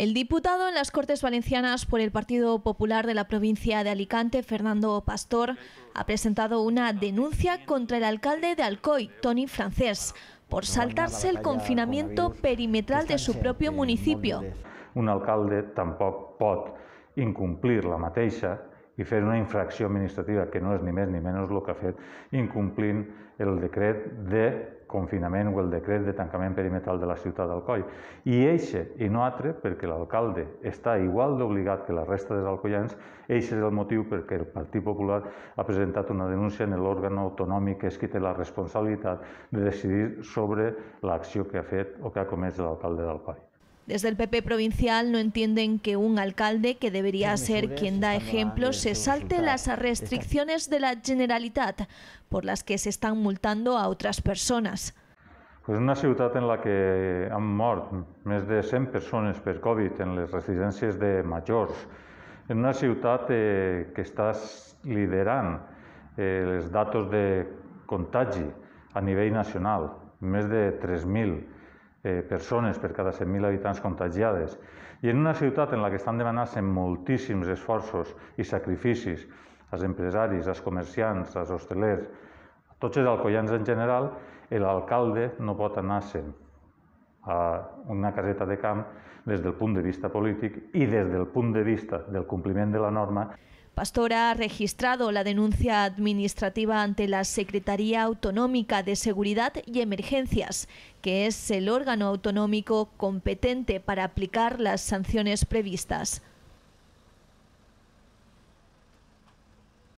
El diputado en las Cortes Valencianas por el Partido Popular de la provincia de Alicante, Fernando Pastor, ha presentado una denuncia contra el alcalde de Alcoy, Tony Francés, por saltarse el confinamiento perimetral de su propio municipio. Un alcalde tampoc pot incomplir la mateixa i fer una infracció administrativa que no és ni més ni menys el que ha fet incomplint el decret de confinament o el decret de tancament perimetral de la ciutat d'Alcoi. I eixe i no altre perquè l'alcalde està igual d'obligat que la resta dels alcoians, eixe és el motiu perquè el Partit Popular ha presentat una denúncia en l'òrgan autonòmic que és qui té la responsabilitat de decidir sobre l'acció que ha fet o que ha comès l'alcalde d'Alcoi. Desde el PP provincial no entienden que un alcalde, que debería ser quien da ejemplo, se salte las restricciones de la Generalitat por las que se están multando a otras personas. Pues una ciutat en la que han mort més de 100 persones per Covid en les residències de majors, en una ciutat eh, que està liderant eh, datos de contagi a nivell nacional, més de 3.000 eh, persones per cada 100.000 habitants contagiades, i en una ciutat en la que estan demanant-se moltíssims esforços i sacrificis als empresaris, als comerciants, als hostelers, a tots els alcoians en general, l'alcalde no pot anar-se'n a una caseta de camp des del punt de vista polític i des del punt de vista del compliment de la norma Pastor ha registrado la denuncia administrativa ante la Secretaría Autonómica de Seguridad y Emergencias, que es el órgano autonómico competente para aplicar las sanciones previstas.